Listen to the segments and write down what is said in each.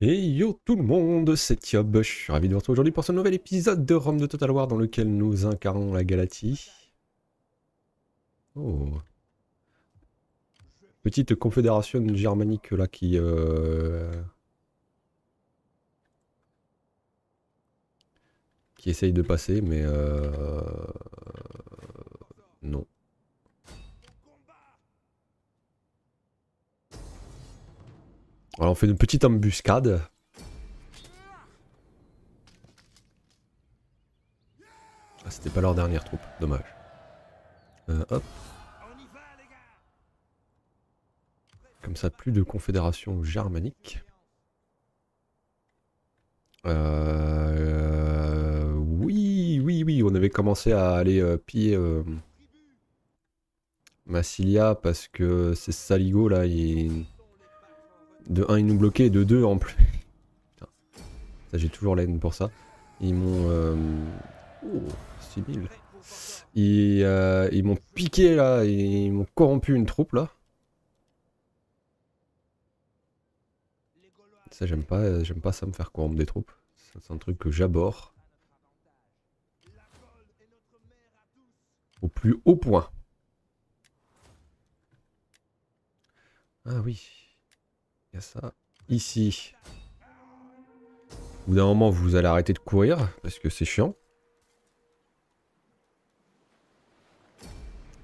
Et yo tout le monde, c'est Yob, je suis ravi de vous retrouver aujourd'hui pour ce nouvel épisode de Rome de Total War dans lequel nous incarnons la Galatie. Oh. Petite confédération germanique là qui... Euh... Qui essaye de passer mais... Euh... Non. Alors on fait une petite embuscade. Ah, c'était pas leur dernière troupe, dommage. Euh. Comme ça, plus de confédération germanique. Euh, oui, oui, oui, on avait commencé à aller euh, piller euh, Massilia parce que c'est Saligo là, il de 1, ils nous bloquaient, de 2 en plus. Putain. Ça, j'ai toujours la haine pour ça. Ils m'ont. Euh... Oh, 6000. Ils, euh, ils m'ont piqué là, ils m'ont corrompu une troupe là. Ça, j'aime pas, j'aime pas ça me faire corrompre des troupes. C'est un truc que j'aborde. Au plus haut point. Ah oui. Ça ici. Au bout d'un moment, vous allez arrêter de courir parce que c'est chiant.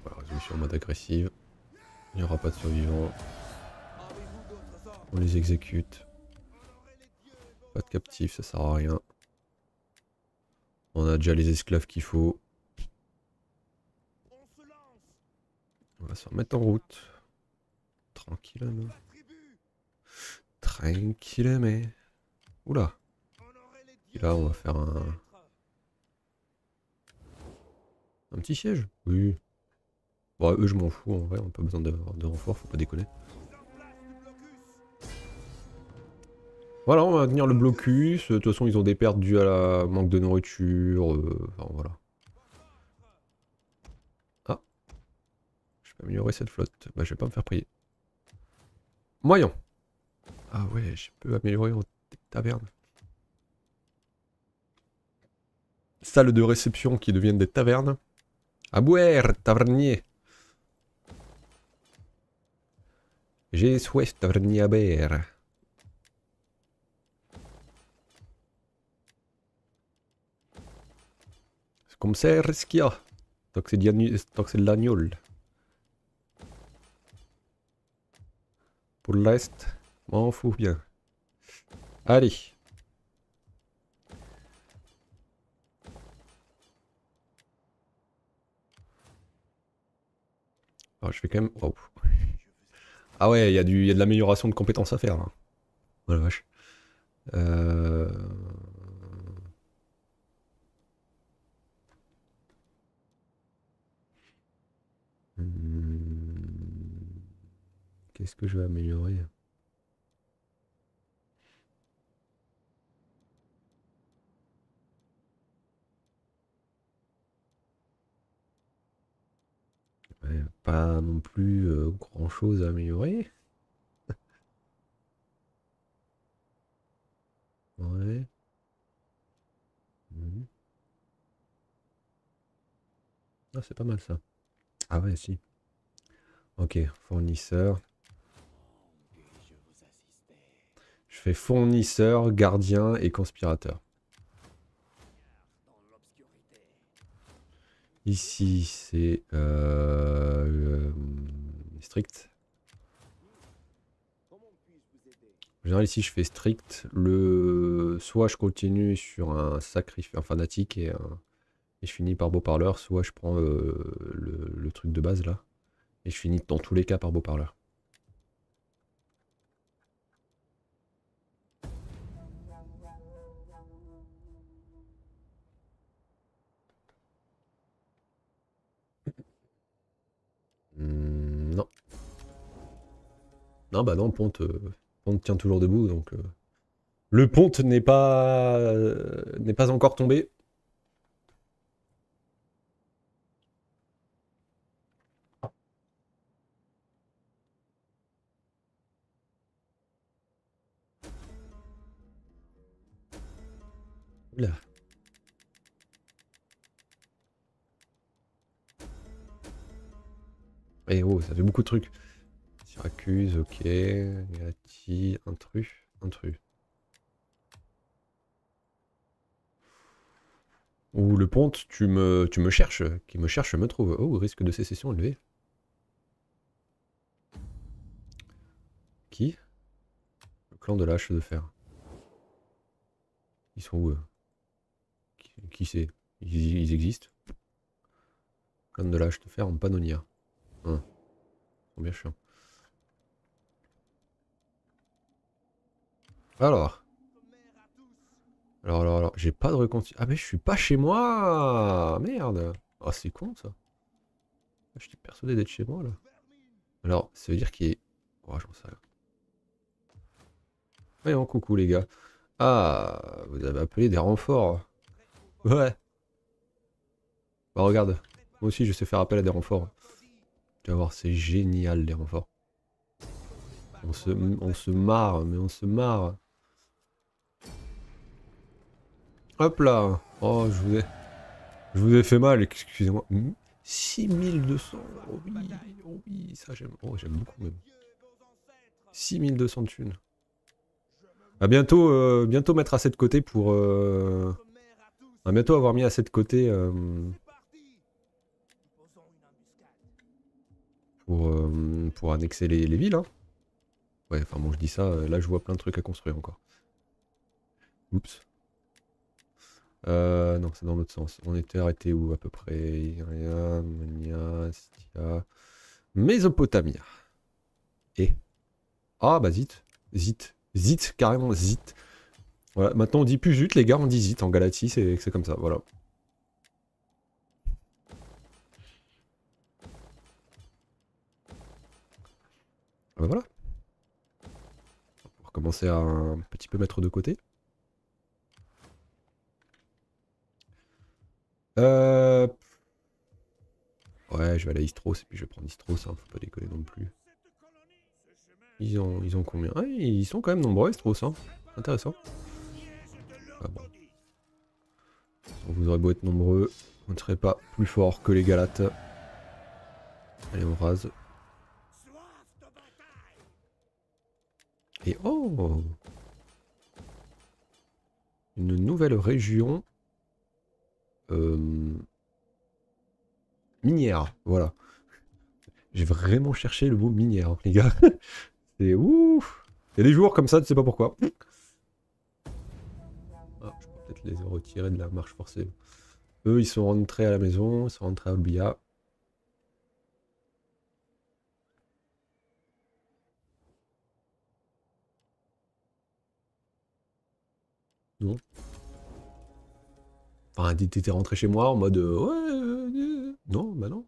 Voilà, résolution en mode agressive. Il n'y aura pas de survivants. On les exécute. Pas de captifs, ça sert à rien. On a déjà les esclaves qu'il faut. On va se remettre en route. Tranquillement. Tranquille mais... Oula. Et là, on va faire un... Un petit siège Oui. Bon, eux, je m'en fous, en vrai, on n'a pas besoin de, de renfort, faut pas déconner. Voilà, on va tenir le blocus. De toute façon, ils ont des pertes dues à la manque de nourriture. Euh, enfin, voilà. Ah. Je peux améliorer cette flotte. Bah, je vais pas me faire prier. Moyen. Ah ouais, je peux améliorer en taverne. Salles de réception qui deviennent des tavernes. À boire, tavernier. J'ai souhait tavernier à boire. C'est comme ça, ce qu'il y a. Tant que c'est de l'agneau. Pour le reste, m'en fous bien. Allez. Alors, je fais quand même... Ah ouais, il y, a du... y a de l'amélioration de compétences à faire. Là. Oh la vache. Euh... Hmm. Qu'est-ce que je vais améliorer? Pas non plus euh, grand chose à améliorer. ouais. Mhm. Ah, c'est pas mal ça. Ah ouais, si. Ok, fournisseur. Je fais fournisseur, gardien et conspirateur. Ici, c'est euh, strict. En général, ici, je fais strict. Le... Soit je continue sur un sacrifice, un fanatique et, et je finis par beau parleur, soit je prends euh, le, le, truc de base là. Et je finis dans tous les cas par beau parleur. Non, bah non, Ponte, euh, Ponte tient toujours debout, donc... Euh, le Ponte n'est pas... Euh, n'est pas encore tombé. Oula. Eh oh, ça fait beaucoup de trucs. Syracuse, ok. Galati, intrus, intrus. Ou le ponte, tu me, tu me cherches. Qui me cherche me trouve. Oh, risque de sécession élevé. Qui? Le clan de l'âche de fer. Ils sont où qui c'est? Ils, ils existent? Clan de l'âche de fer en Pannonia. Hein. Ils sont bien chiants. Alors. Alors, alors, alors, j'ai pas de reconstitution. Ah, mais je suis pas chez moi Merde Ah, c'est con ça. Ah, J'étais persuadé d'être chez moi là. Alors, ça veut dire qu'il est. Oh. Voyons, coucou les gars. Ah, vous avez appelé des renforts. Ouais. Bah, regarde. Moi aussi, je sais faire appel à des renforts. Tu vas voir, c'est génial les renforts. On se marre, mais on se marre. Hop là Oh, je vous ai... Je vous ai fait mal, excusez-moi. 6200 Oh oui, oh oui, ça j'aime. Oh, j'aime beaucoup même. 6200 de thunes. À bientôt, euh, bientôt mettre assez de côté pour... Euh... Bientôt avoir mis assez de côté... Euh... Pour, euh, pour annexer les, les villes. Hein. Ouais, enfin bon, je dis ça, là je vois plein de trucs à construire encore. Oups. Euh, non, c'est dans l'autre sens. On était arrêté où à peu près? Mésopotamia. Et? Ah bah zit. Zit. Zit, carrément zit. Voilà, maintenant on dit plus zut les gars, on dit zit en Galatie, c'est comme ça, voilà. Ah bah voilà. On va commencer à un petit peu mettre de côté. Euh... Ouais, je vais aller à Istros et puis je vais prendre Istros, hein, faut pas déconner non plus. Ils ont, ils ont combien? Ah, Ils sont quand même nombreux, Istros, hein. Intéressant. Ah bon. Vous aurez beau être nombreux, vous ne serez pas plus fort que les Galates. Allez, on rase. Et oh Une nouvelle région minière, voilà. J'ai vraiment cherché le mot minière, les gars. C'est ouf. Il y a des jours comme ça, tu sais pas pourquoi. Ah, je peux peut-être les retirer de la marche forcée. Eux, ils sont rentrés à la maison, ils sont rentrés à Olbia. Non. Enfin, t'étais rentré chez moi en mode euh, ouais, euh, non, bah non.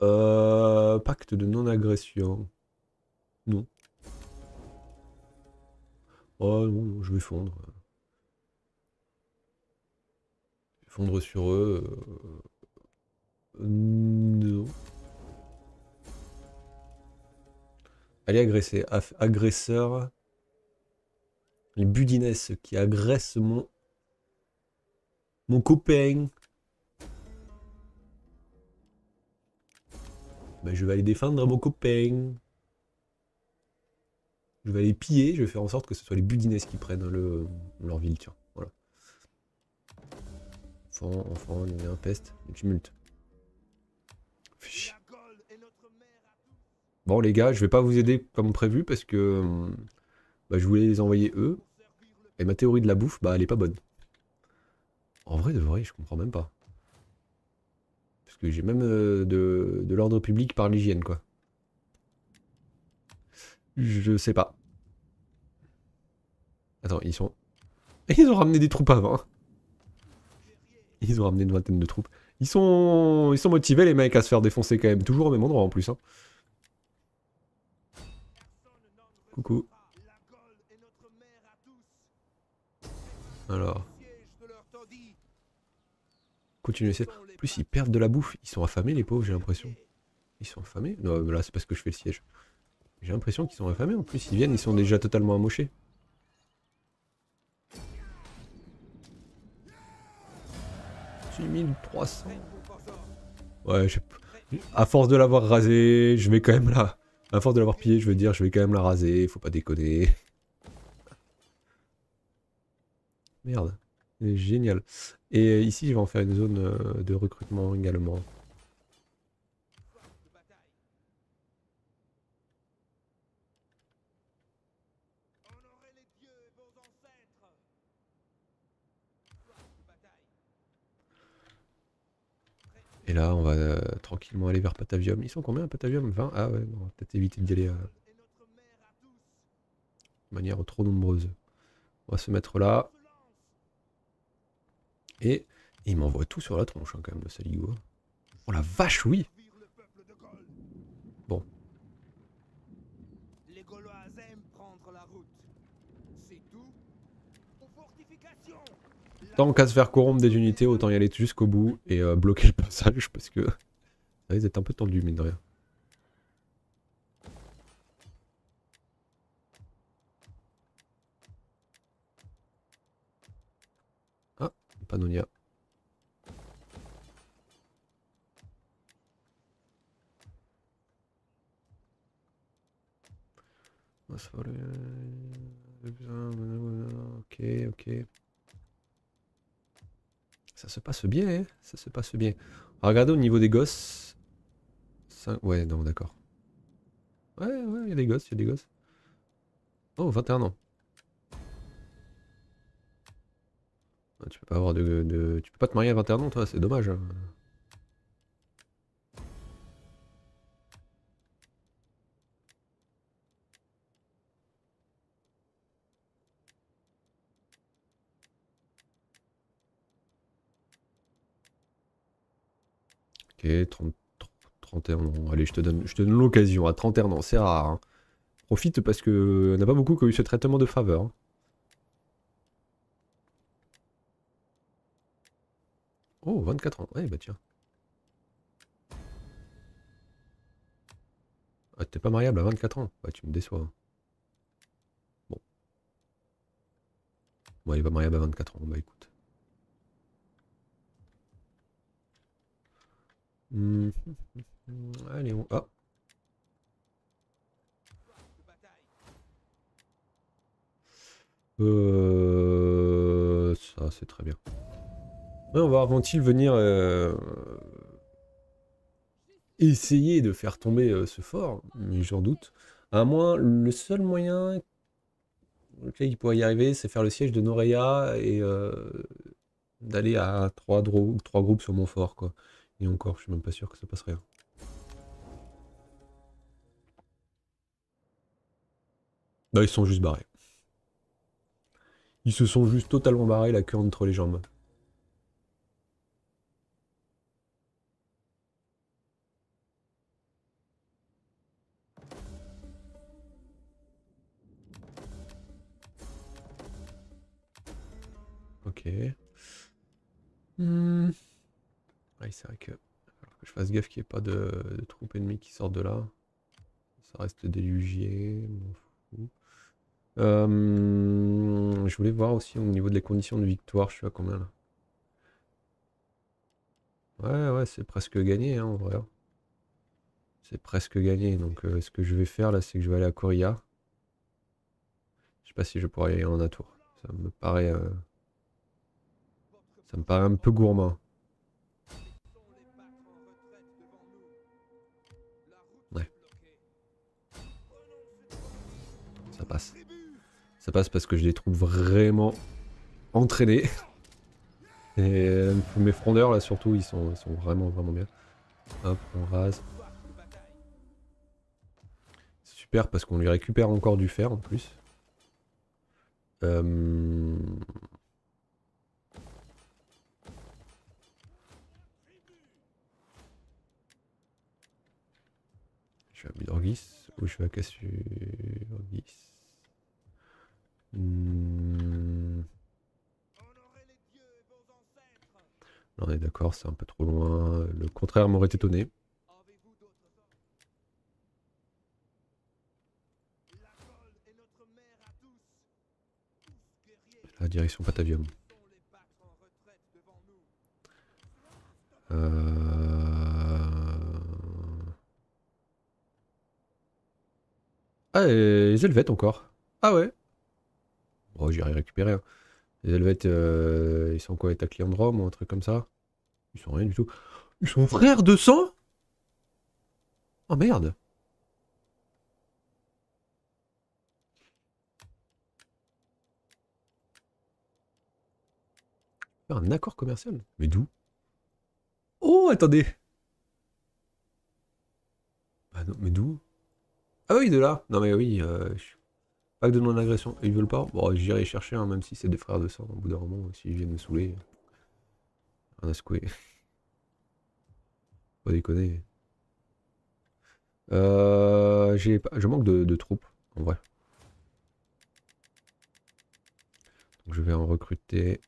Euh, pacte de non-agression. Non. Oh non, je vais fondre. Fondre sur eux. non. Allez agresser. agresseur. Les budines qui agressent mon mon copain. Ben, je vais aller défendre mon copain. Je vais aller piller, je vais faire en sorte que ce soit les budines qui prennent le, leur ville, tiens. Voilà. Enfant, enfant, il y a un peste, un tumulte. Bon les gars, je vais pas vous aider comme prévu parce que bah, je voulais les envoyer eux. Et ma théorie de la bouffe, bah elle est pas bonne. En vrai, de vrai, je comprends même pas. Parce que j'ai même euh, de, de l'ordre public par l'hygiène, quoi. Je sais pas. Attends, ils sont... Ils ont ramené des troupes avant. Ils ont ramené une vingtaine de troupes. Ils sont... Ils sont motivés, les mecs, à se faire défoncer quand même. Toujours au même endroit, en plus. Hein. Coucou. Alors... En plus, ils perdent de la bouffe. Ils sont affamés, les pauvres, j'ai l'impression. Ils sont affamés Non, là, c'est parce que je fais le siège. J'ai l'impression qu'ils sont affamés. En plus, ils viennent, ils sont déjà totalement amochés. 6300. Ouais, je... à force de l'avoir rasé, je vais quand même la... À force de l'avoir pillé, je veux dire, je vais quand même la raser, faut pas déconner. Merde. Génial. Et ici, je vais en faire une zone euh, de recrutement également. Et là, on va euh, tranquillement aller vers Patavium. Ils sont combien à Patavium? 20 Ah ouais, on va peut-être éviter d'y aller euh, de manière trop nombreuse. On va se mettre là. Et, il m'envoie tout sur la tronche hein, quand même, le Saligo. Oh la vache, oui Bon. Tant qu'à se faire corrompre des unités, autant y aller jusqu'au bout et euh, bloquer le passage parce que ça risque d'être un peu tendu, mine de rien. Panonia. Ok, ok. Ça se passe bien, hein ça se passe bien. regardez au niveau des gosses. Ouais, non, d'accord. Ouais, ouais, il y a des gosses, il y a des gosses. Oh, 21 ans. Tu peux pas avoir de, Tu peux pas te marier à 21 ans, toi, c'est dommage. Hein. Ok, 30, 31 ans. Allez, je te donne, je te donne l'occasion. À 31 ans, c'est rare. Hein. Profite parce que n'y a pas beaucoup qui ont eu ce traitement de faveur. Hein. Oh, 24 ans. Ouais, bah tiens. Ah, t'es pas mariable à 24 ans. Bah, tu me déçois. Hein. Bon. Bon, il va mariable à 24 ans. Bah, écoute. Allez, on... Ah. Euh... Ça, c'est très bien. On va voir vont-ils venir euh, essayer de faire tomber euh, ce fort, mais j'en doute. À moins, le seul moyen auquel il pourrait y arriver, c'est faire le siège de Norea et euh, d'aller à trois, groupes sur mon fort, quoi. Et encore, je suis même pas sûr que ça passe rien. Bah ils sont juste barrés. Ils se sont juste totalement barrés la queue entre les jambes. Hmm. C'est vrai que... je fasse gaffe qu'il n'y ait pas de, troupes ennemies qui sortent de là. Ça reste délugié, euh, je voulais voir aussi au niveau des conditions de victoire, je suis à combien là? Ouais, ouais, c'est presque gagné hein, en vrai. Hein. C'est presque gagné, donc euh, ce que je vais faire là, c'est que je vais aller à Coria. Je sais pas si je pourrais y aller en atour. Ça me paraît... Euh, ça me paraît un peu gourmand. ça passe. Ça passe parce que je les trouve vraiment entraînés. Et euh, mes frondeurs là surtout, ils sont, sont vraiment vraiment bien. Hop, on rase. Super parce qu'on lui récupère encore du fer en plus. Euh... Ou je suis à Cassurgis Hmm. On est d'accord, c'est un peu trop loin. Le contraire m'aurait étonné. La direction Patavium. Ah, et les Helvètes encore. Ah ouais. Bon, j'irai récupérer. hein. Les Helvètes, euh, ils sont quoi État client de Rome ou un truc comme ça? Ils sont rien du tout. Ils sont frères de sang? Oh merde Un accord commercial? Mais d'où? Oh, attendez Ah non, mais d'où? Ah oui, de là Non mais oui, euh, je- Pacte de non-agression. Ils veulent pas Bon, j'irai chercher, hein, même si c'est des frères de sang, au bout d'un moment, s'ils viennent me saouler. Rien à secouer. Pas déconner. Euh, j'ai pas- je manque de, de troupes, en vrai. Donc je vais en recruter.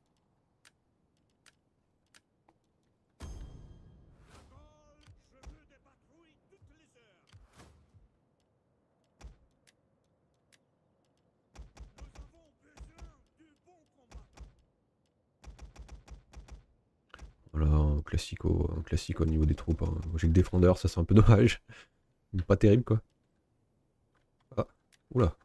Classique au niveau des troupes. hein. J'ai que des frondeurs, ça c'est un peu dommage. Pas terrible quoi. Ah, oula.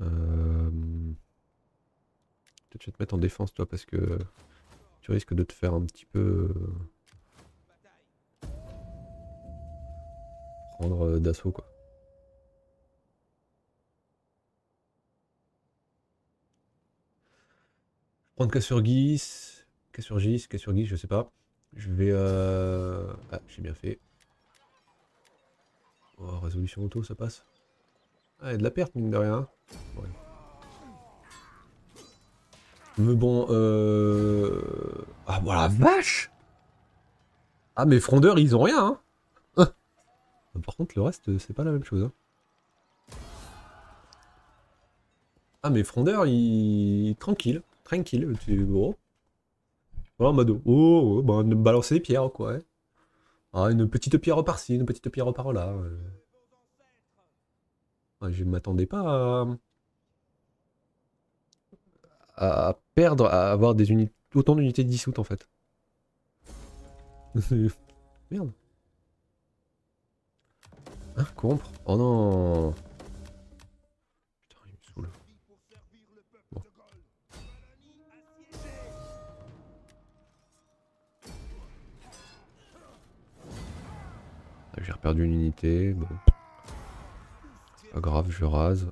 Euh... Peut-être je vais te mettre en défense toi parce que tu risques de te faire un petit peu euh, prendre euh, d'assaut quoi. Prendre Kassurgis, Kassurgis, Kassurgis, je sais pas. Je vais... Euh... Ah, j'ai bien fait. Oh, résolution auto, ça passe. Ah, y a de la perte, mine de rien. Mais bon, euh... Ah, voilà, vache Ah, mes frondeurs, ils ont rien, hein Ah. Par contre, le reste, c'est pas la même chose, hein. Ah, mes frondeurs, ils... Tranquille, tranquille, tu... Oh. Voilà, en mode, oh, bah, balancer des pierres, quoi. Ah, une petite pierre par-ci, une petite pierre par-là. je m'attendais pas à... à perdre, à avoir des unités, autant d'unités dissoutes en fait. Merde. Hein, corrompre Oh non Putain, il me saoule. J'ai perdu une unité, bon. Pas grave, je rase.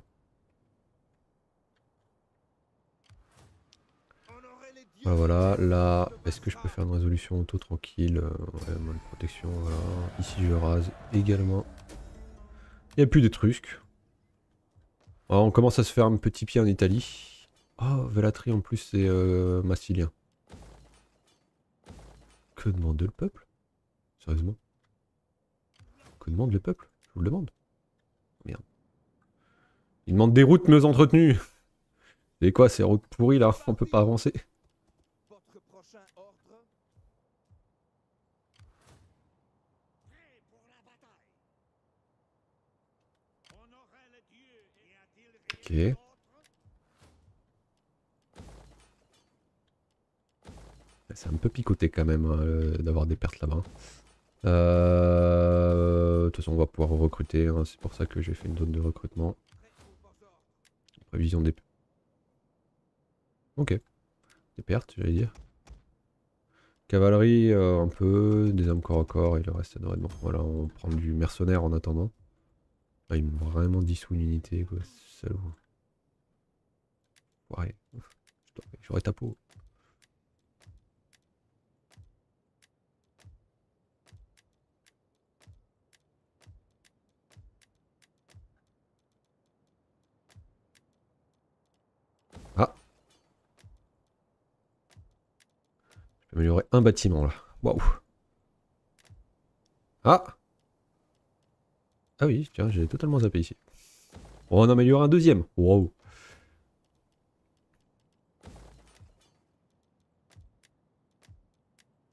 Voilà, voilà, là, est-ce que je peux faire une résolution auto tranquille euh, Ouais, mode protection, voilà. Ici, je rase également. Il n'y a plus d'étrusques. On commence à se faire un petit pied en Italie. Oh, Velatri en plus, c'est euh, massilien. Que demande le peuple? Sérieusement? Demande le peuple Je vous le demande. Il demande des routes mieux entretenues. C'est quoi ces routes pourries là On peut pas avancer. Ok. C'est un peu picoté quand même hein, d'avoir des pertes là-bas. Euh, De toute façon, on va pouvoir recruter. hein, C'est pour ça que j'ai fait une zone de recrutement. Prévision des... Ok. Des pertes, j'allais dire. Cavalerie, euh, un peu. Des armes corps à corps et le reste, bon. Voilà, on prend du mercenaire en attendant. Ah, ils m'ont vraiment dissous une unité, quoi. Salaud. Ouais. J'aurais ta peau. Améliorer un bâtiment là. Waouh. Ah. Ah oui, tiens, j'ai totalement zappé ici. On améliore un deuxième. Waouh.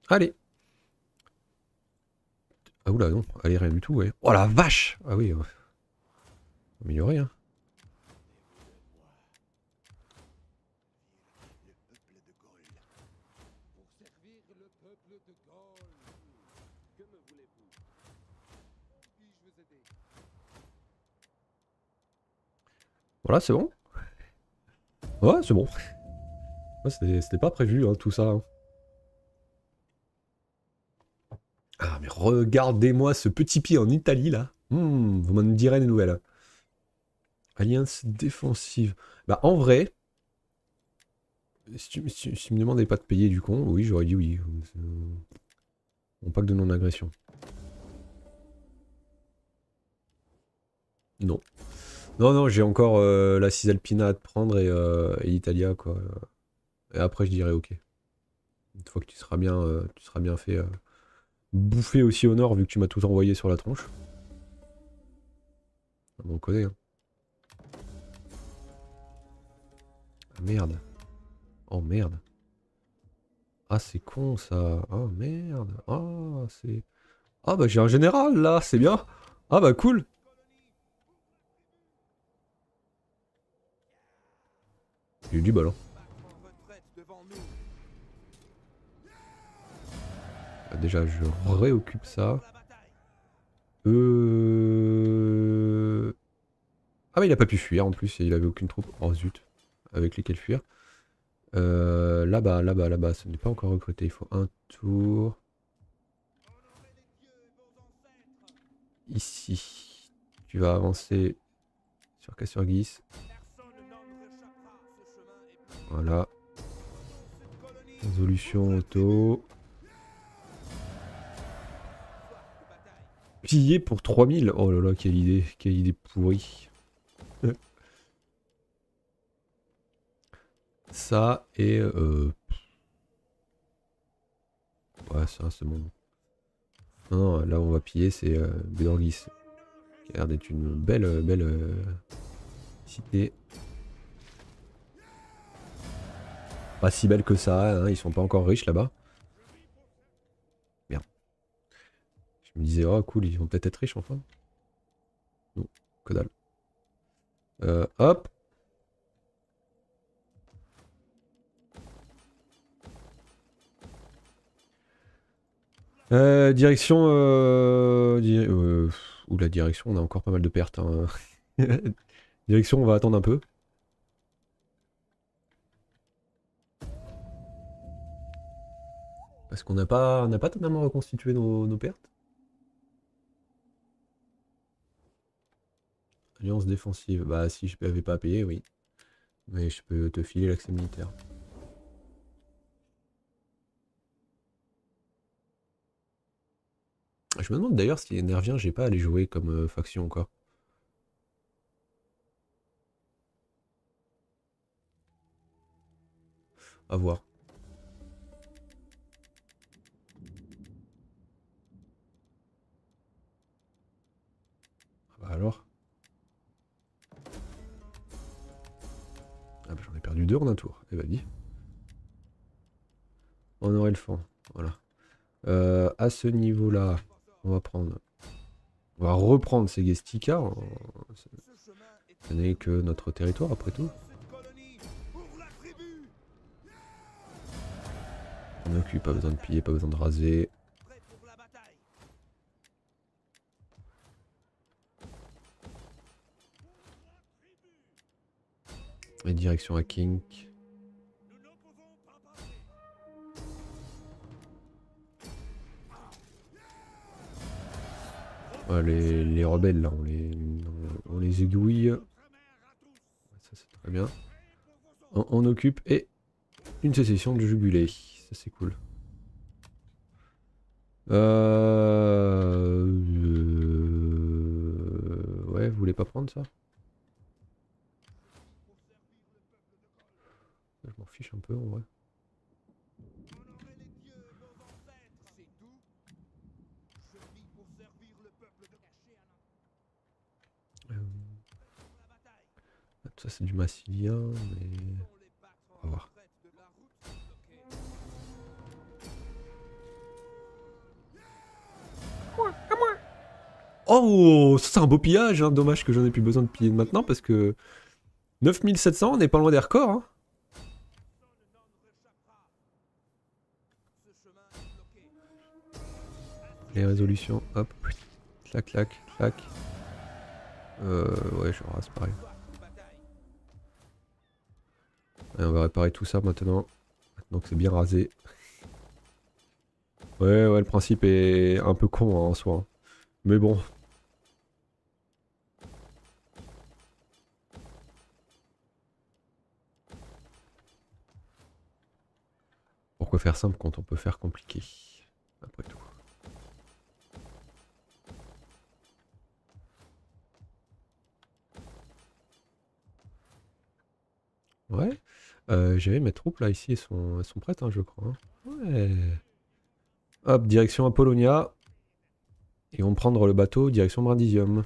Allez. Ah oula non, allez rien du tout, ouais. Oh la vache Ah oui. Amélioré, hein. Voilà, c'est bon Ouais, c'est bon. C'était pas prévu, hein, tout ça. hein. Ah, mais regardez-moi ce petit pied en Italie, là. Hmm, vous m'en direz des nouvelles. Alliance défensive. Bah, en vrai, si tu, me demandais pas de payer du con, oui, j'aurais dit oui. Mon pack de non-agression. Non. Non, non, j'ai encore euh, la Cisalpina à te prendre et, euh, et l'Italia, quoi. Et après, je dirais ok. Une fois que tu seras bien, euh, tu seras bien fait bouffer aussi au nord, vu que tu m'as tout envoyé sur la tronche. On connaît, hein. Ah, merde. Oh merde. Ah c'est con ça. Oh merde. Ah c'est. Ah bah j'ai un général là, c'est bien. Ah bah cool. J'ai eu du bol. hein. Ah, Déjà je réoccupe ça. Euh... Ah mais il a pas pu fuir en plus, il avait aucune troupe. Oh zut. Avec lesquels fuir. Euh, là-bas, là-bas, là-bas, ce n'est pas encore recruté. Il faut un tour. Ici. Tu vas avancer sur Cassurgis. Voilà. Résolution auto. Pillé pour 3000. Oh là là, quelle idée. Quelle idée pourrie. Ça et... Euh... Ouais, ça, c'est bon. Non, non, là on va piller, c'est euh, Bédorgis. Qui une belle, belle euh, cité. Pas si belle que ça, hein, ils sont pas encore riches là-bas. Merde. Je me disais, oh cool, ils vont peut-être être riches enfin. Non, que dalle. Euh, hop. Euh, direction. Euh, euh, ou la direction, on a encore pas mal de pertes. hein. direction, on va attendre un peu. Parce qu'on n'a pas, pas totalement reconstitué nos, pertes. Alliance défensive. Bah si je n'avais pas à payer, oui. Mais je peux te filer l'accès militaire. Je me demande d'ailleurs si les Nerviens, j'ai pas à les jouer comme euh, faction encore. À voir. Alors Ah bah j'en ai perdu deux en un tour. Eh bah dis. On aurait le fond. Voilà. Euh, à ce niveau-là, on va prendre. On va reprendre ces Gestica. Ce n'est que notre territoire après tout. On occupe, pas besoin de piller, pas besoin de raser. Prêt pour la bataille. Et direction à Kink. Les, les rebelles là, on les, on, aiguille. Ça c'est très bien. On, occupe et une sécession de jubilé. Ça c'est cool. Euh... euh, Ouais, vous voulez pas prendre ça Je m'en un peu en vrai. Euh. Ça c'est du massilien, mais... On va voir. Oh, ça, c'est un beau pillage, hein. dommage que j'en ai plus besoin de piller maintenant parce que 9700, on n'est pas loin des records. Hein. Les résolutions, hop, clac, clac, clac. Euh, ouais, je rase pareil. On va réparer tout ça maintenant. Maintenant que c'est bien rasé. Ouais, ouais, le principe est un peu con hein, en soi. Mais bon. Pourquoi faire simple quand on peut faire compliqué Après tout? Ouais. Euh, J'avais mes troupes là ici, elles sont, elles sont prêtes, hein, je crois. hein. Ouais. Hop, direction Apollonia. Et on prendre le bateau direction Brindisium.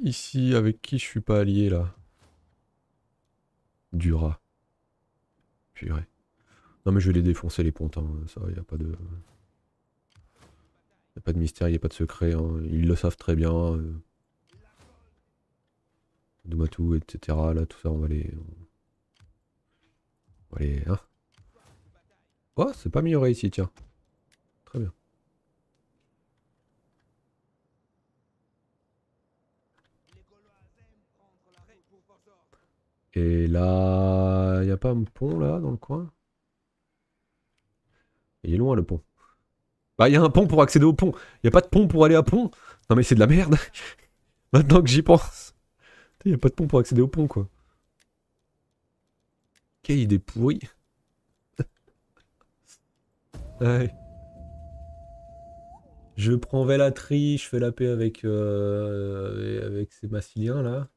Ici, avec qui je suis pas allié là? Dura. Purée. Non mais je vais les défoncer les pontes, hein. ça y a pas de... Y a pas de mystère, y a pas de secret, hein. ils le savent très bien. euh. Etc. Là, tout ça, on va les... On va les... Hein oh, c'est pas amélioré ici, tiens. Très bien. Et là... Y a pas un pont, là, dans le coin? Il est loin, le pont. Bah, y a un pont pour accéder au pont. Y a pas de pont pour aller à pont. Non mais c'est de la merde. Maintenant que j'y pense. Il y a pas de pont pour accéder au pont, quoi. Quelle idée pourrie. ouais. Je prends Velatri, je fais la paix avec, euh, avec ces Massiliens, là.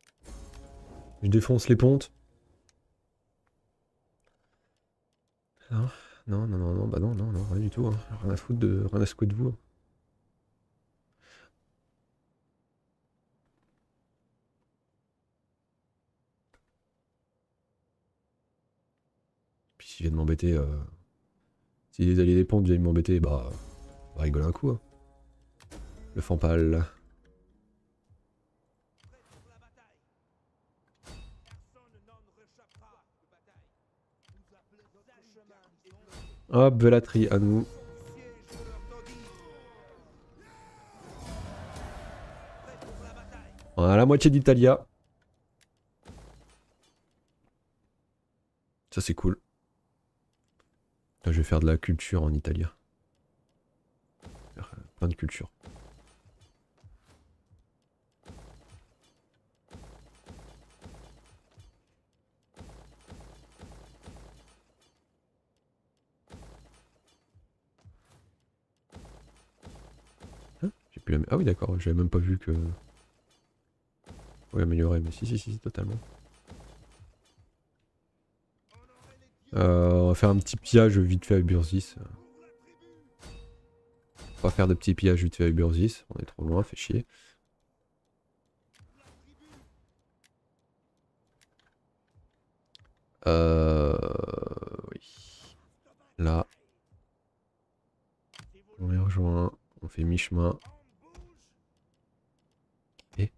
Je défonce les pontes. Non, non, non, non, non, bah non, non, non, rien du tout. hein. Rien à foutre de, rien à secouer de vous. hein. Puis s'ils viennent m'embêter, euh... si les alliés des pontes viennent m'embêter, bah, rigoler un coup. hein. Le Fampal. Hop, Velatri à nous. On a la moitié d'Italia. Ça c'est cool. Là, je vais faire de la culture en italien. Plein de culture. Ah oui d'accord, j'avais même pas vu que... Oui améliorer, mais si si si, totalement. Euh, on va faire un petit pillage vite fait à Burzis. On va faire de petits pillages vite fait à Burzis. On est trop loin, fait chier. Euh... Oui. Là. On les rejoint. On fait mi-chemin. Et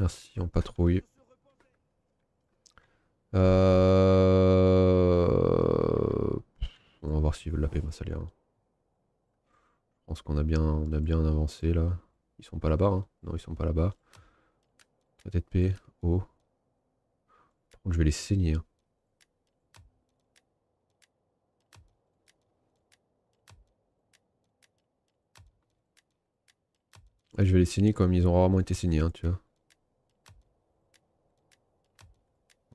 Merci, on patrouille. Euh... On va voir s'ils veulent la paix, Massalia. Je pense qu'on a bien, avancé là. Ils sont pas là-bas, hein. Non, ils sont pas là-bas. De paix. Oh. Je vais les saigner. hein. Ah, je vais les saigner comme ils ont rarement été saignés, hein, tu vois.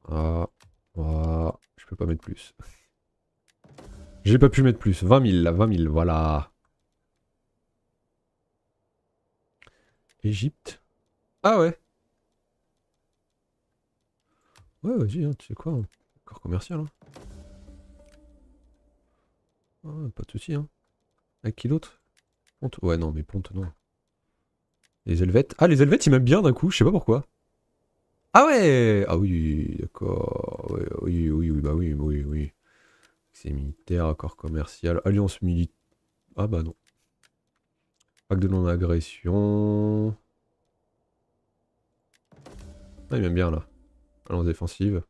Ah, ah, je peux pas mettre plus. J'ai pas pu mettre plus. 20 000 là, 20 000, voilà. Égypte. Ah ouais. Ouais, vas-y, hein, tu sais quoi. hein. Accord commercial. Hein. Ah, pas de soucis. Hein. Avec qui d'autre Ponte? Ouais, non, mais Ponte, non. Les Helvètes. Ah, les Helvètes, ils m'aiment bien d'un coup, je sais pas pourquoi. Ah ouais Ah oui, d'accord. Oui, oui, oui, bah oui, oui, oui. C'est militaire, accord commercial, alliance militaire. Ah bah non. Pacte de non-agression. Ah, il m'aime bien là. Alliance défensive.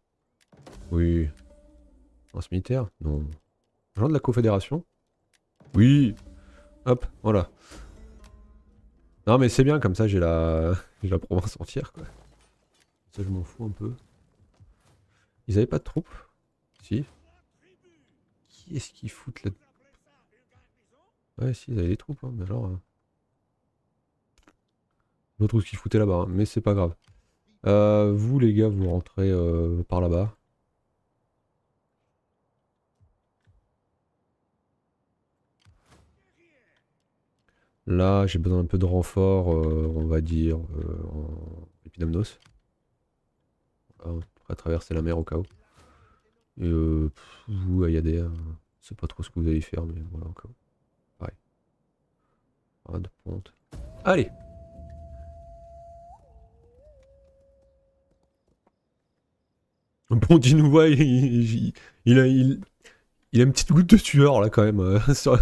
Oui. Alliance militaire? Non. Genre de la confédération? Oui. Hop, voilà. Non mais c'est bien, comme ça j'ai la... la province entière quoi. Ça je m'en fous un peu. Ils avaient pas de troupes? Si. Qui est-ce qui foutent là Ouais si, ils avaient des troupes, hein, mais alors... Euh... Ce qu'ils foutaient là-bas, hein, mais c'est pas grave. Euh, vous les gars, vous rentrez euh, par là-bas. Là, j'ai besoin d'un peu de renfort, euh, on va dire, euh, en épidamnos. on pourrait traverser la mer au cas où. Et euh, vous, Ayadé, euh, c'est pas trop ce que vous allez faire, mais voilà, au cas où. Pareil. Pas de ponte. Allez Bon, dis-nous, ouais, il, il, il a, il, a une petite goutte de tueur là quand même. euh,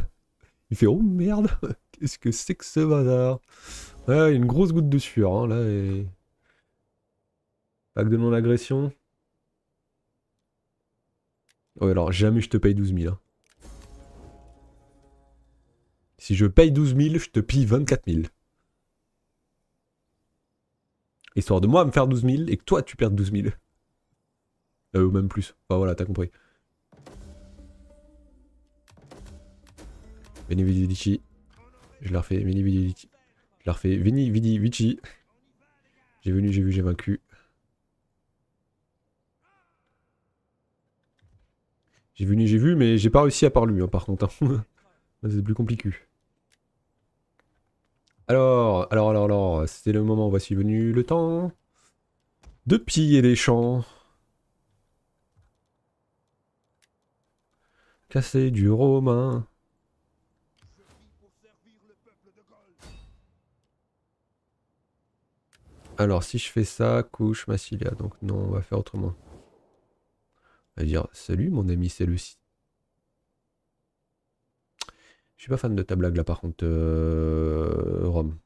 Il fait oh merde, qu'est-ce que c'est que ce bazar? Ouais, une grosse goutte de sueur hein, là. Et... Pack de non-agression. Ouais, alors jamais je te paye 12 000. hein. Si je paye 12 000, je te pille 24 000. Histoire de moi me faire 12 000 et que toi tu perdes 12 000. Euh, ou même plus. Enfin voilà, t'as compris. Veni Vidi Vici. Je la refais. Veni Vidi Vici. Je la refais. Veni Vidi Vici. J'ai venu, j'ai vu, j'ai vaincu. J'ai venu, j'ai vu, mais j'ai pas réussi à part lui, hein, par contre. hein. C'est plus compliqué. Alors, alors, alors, alors, c'est le moment, voici venu le temps de piller les champs. Casser du romain. Alors, si je fais ça, couche Massilia. Donc, non, on va faire autrement. Va dire Salut, mon ami, c'est Lucie. Je suis pas fan de ta blague là, par contre, euh, Rome.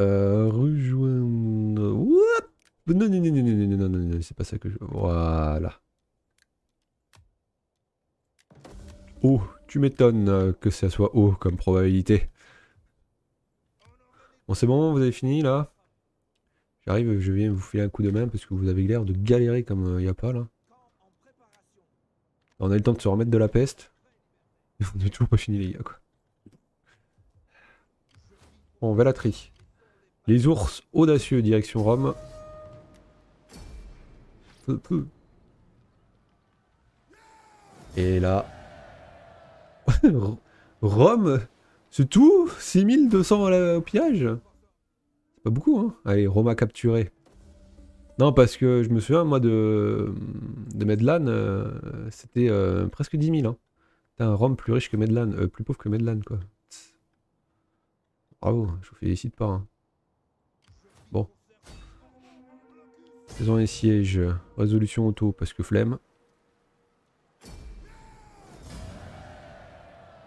Euh, rejoindre. What? Non, non, non, non, non, non, non, non, non, c'est pas ça que je. Voilà. Oh, tu m'étonnes que ça soit haut comme probabilité. Bon, c'est bon, vous avez fini là J'arrive, je viens vous filer un coup de main parce que vous avez l'air de galérer comme il y a pas là. On a eu le temps de se remettre de la peste. On n'est toujours pas fini les gars quoi. Bon, Velatri. Les ours audacieux direction Rome. Et là... Rome C'est tout 6200 à la- au pillage pas beaucoup hein Allez, Rome a capturé. Non, parce que je me souviens, moi, de, de Medlan, euh, c'était euh, presque 10 000. Hein. T'as un Rome plus riche que Medlan, euh, plus pauvre que Medlan, quoi. Bravo, je vous félicite pas. hein. Bon. Faisons les sièges. Résolution auto, parce que flemme.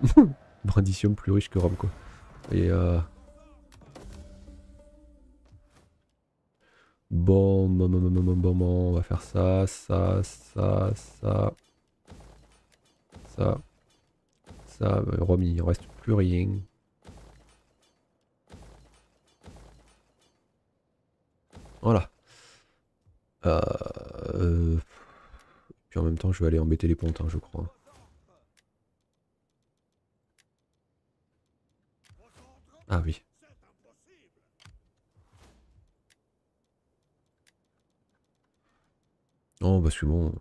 Brandicium plus riche que Rome, quoi. Et euh... Bon, bon, bon, bon, bon, bon, on va faire ça, ça, ça, ça. Ça. Ça, bah, Rome, il en reste plus rien. Voilà. Euh, euh, Puis en même temps, je vais aller embêter les pontins, je crois. Ah oui. Parce que bon.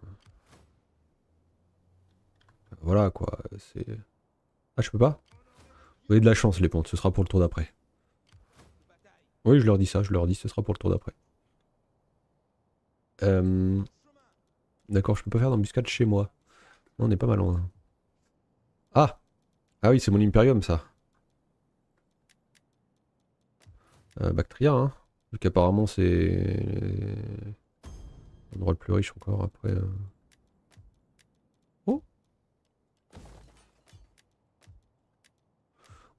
Voilà quoi, c'est. Ah, je peux pas? Vous avez de la chance, les pontes, ce sera pour le tour d'après. Oui, je leur dis ça, je leur dis, ce sera pour le tour d'après. Euh... D'accord, je peux pas faire d'embuscade chez moi. On est pas mal loin. Ah Ah oui, c'est mon Imperium ça. Euh, Bactria, hein. Qu'apparemment c'est l'endroit le plus riche encore après. euh. Oh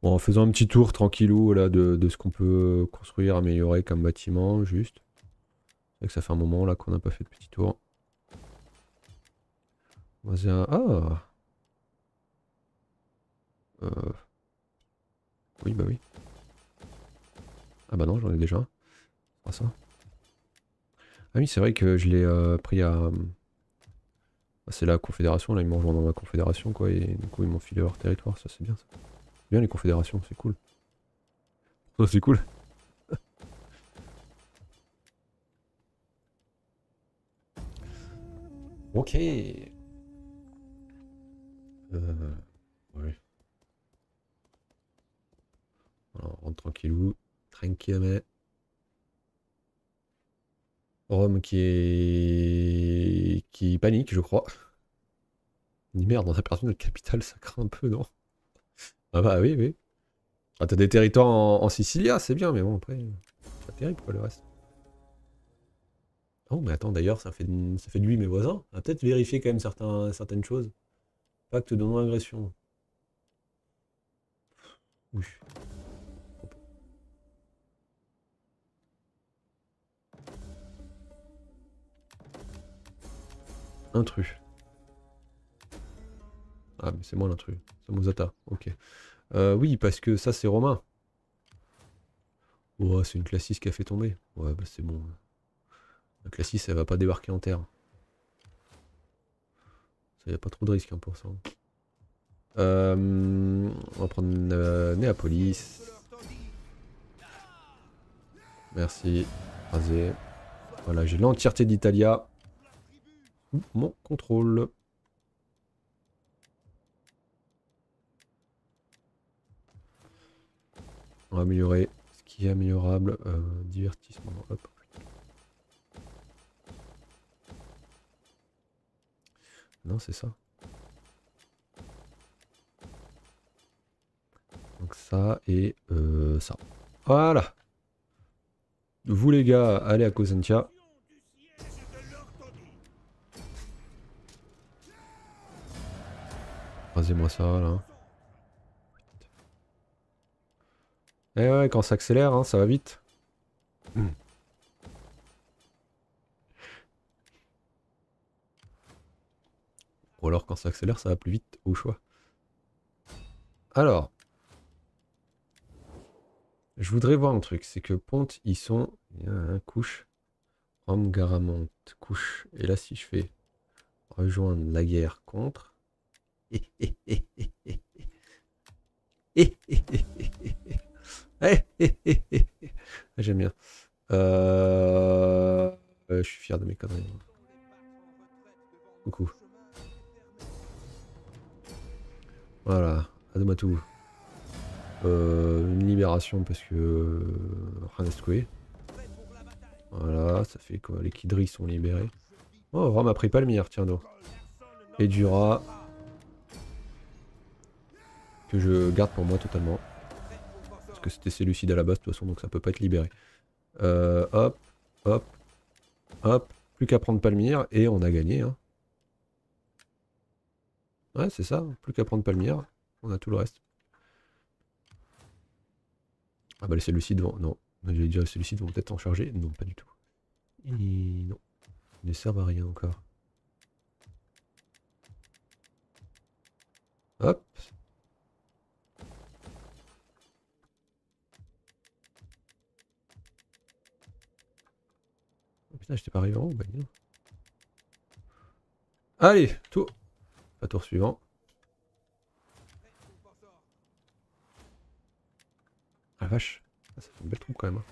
Bon, en faisant un petit tour tranquillou là de, ce qu'on peut construire, améliorer comme bâtiment, juste. C'est que ça fait un moment là qu'on n'a pas fait de petit tour. Vas-y. Ah euh... Oui, bah oui. Ah bah non, j'en ai déjà un. Pas ça. Ah oui, c'est vrai que je l'ai euh, pris à... Ah, c'est la confédération, là ils m'ont rejoint dans ma confédération quoi, et du coup ils m'ont filé leur territoire, ça c'est bien ça. Bien les confédérations, c'est cool. Ça c'est cool. ok. Euh... Ouais. Alors, on rentre tranquillou, tranquillement. Rome qui est... qui panique, je crois. Ni merde, on a perdu notre capitale, ça craint un peu, non? Ah bah oui, oui. Ah, t'as des territoires en, en Sicilia, c'est bien, mais bon, après, c'est pas terrible, quoi, le reste. Oh, mais attends, d'ailleurs, ça fait, ça fait de lui mes voisins. On va peut-être vérifier quand même certains, certaines choses. Pacte de non-agression. Oui. Intrus. Ah, mais c'est moi l'intrus. Samosata, ok. Euh, oui, parce que ça, c'est Romain. Oh, c'est une classiste qui a fait tomber. Ouais, bah c'est bon. La classiste, elle va pas débarquer en terre. Ça y a pas trop de risque hein, pour ça. Euh, on va prendre euh, Néapolis. Merci. Rasé. Voilà, j'ai l'entièreté d'Italia. Mon contrôle. On va améliorer ce qui est améliorable. Euh, divertissement. Non, c'est ça. Donc ça et euh, ça. Voilà. Vous les gars, allez à Cosentia. Rasez-moi ça là. Eh ouais, quand ça accélère, hein, ça va vite. Ou alors quand ça accélère, ça va plus vite au choix. Alors. Je voudrais voir un truc, c'est que Ponte, ils sont... Il y a un couche. Rome, Garamont, couche. Et là, si je fais rejoindre la guerre contre... J'aime bien. Euh... Je suis fier de mes conneries. Beaucoup. Voilà, tout. Euh, une libération parce que... Euh, voilà, ça fait quoi? Les Kidris sont libérés. Oh, Rome a pris Palmyre, tiens donc. Et Dura. Que je garde pour moi totalement. Parce que c'était Séleucide à la base de toute façon, donc ça peut pas être libéré. Euh, hop, hop, hop. Plus qu'à prendre Palmyre et on a gagné. Hein. Ouais, c'est ça. Plus qu'à prendre Palmyre. On a tout le reste. Ah bah les Séleucides vont... Non. J'allais dire les Séleucides vont peut-être en charger. Non, pas du tout. Non. Ils ne servent à rien encore. Hop. Putain, j'étais pas arrivé en haut, bah. Allez, tour. Pas tour suivant. Ah vache, ça fait une belle troupe quand même. Hein.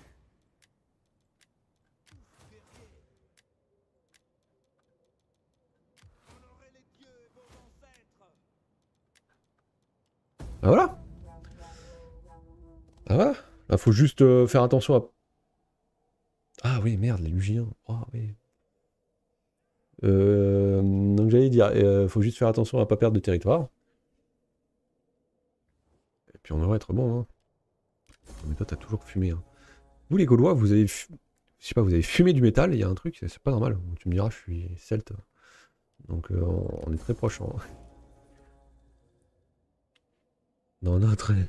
Ah voilà Ah voilà Là faut juste euh, faire attention à... Oui merde les Lugiens. Oh. Euh, donc j'allais dire, euh, faut juste faire attention à pas perdre de territoire. Et puis on devrait être bon. Hein. Mais toi t'as toujours fumé. Hein. Vous les Gaulois, vous avez... Je sais pas, vous avez fumé du métal, il y a un truc, c'est pas normal. Tu me diras, je suis celte. Donc euh, on est très proche. Hein. Non, non, très...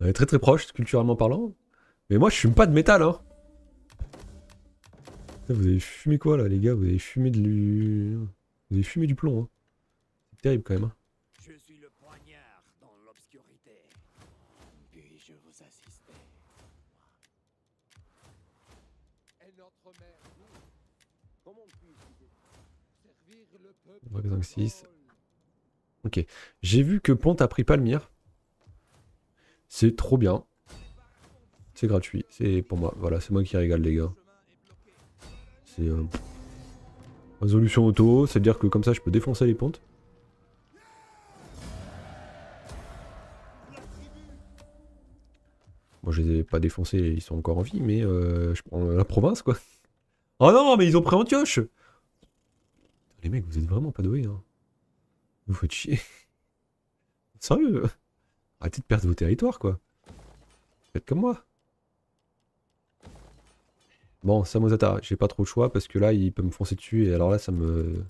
On est très très proche, culturellement parlant. Mais moi je fume pas de métal, hein. Vous avez fumé quoi là les gars? Vous avez fumé de l'u... Vous avez fumé du plomb. Hein. C'est terrible quand même. hein. Je suis le poignard dans l'obscurité. Puis-je vous assister Et notre mère, nous, comment servir le peuple Braque 5, 6. Paul? J'ai vu que Ponte a pris Palmyre. C'est trop bien. C'est gratuit. C'est pour moi. Voilà, c'est moi qui régale les gars. C'est résolution auto, c'est-à-dire que comme ça je peux défoncer les pontes. Moi je les ai pas défoncés, ils sont encore en vie, mais euh, je prends la province quoi. Oh non, mais ils ont pris Antioche Les mecs, vous êtes vraiment pas doués, hein. Vous faites chier. Sérieux? Arrêtez de perdre vos territoires quoi. Faites comme moi. Bon, Samosata, j'ai pas trop le choix parce que là, il peut me foncer dessus et alors là, ça me...